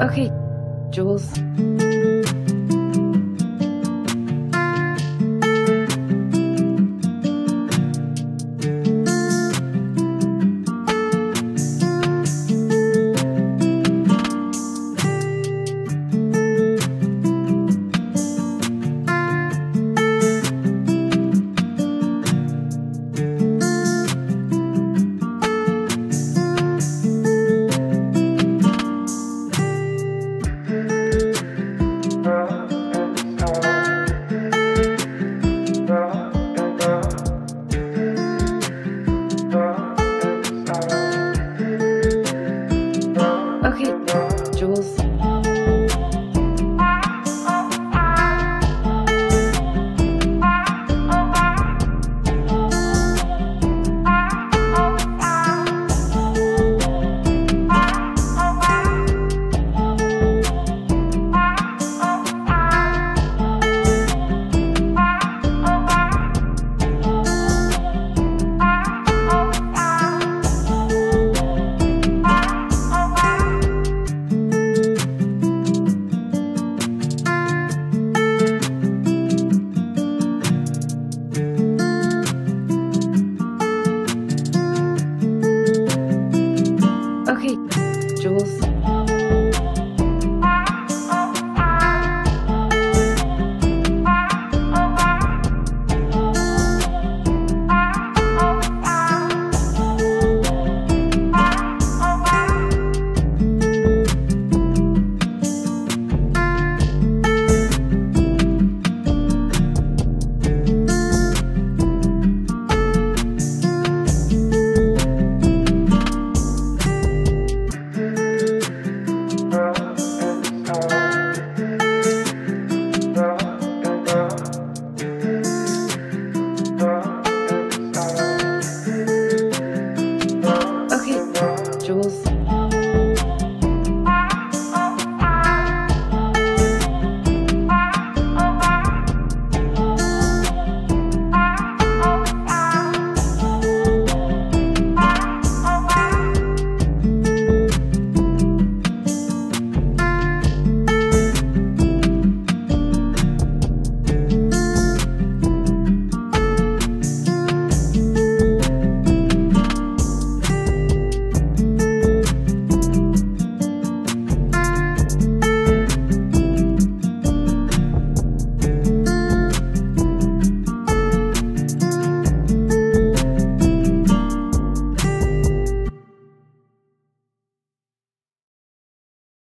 Okay, Jules. Jules.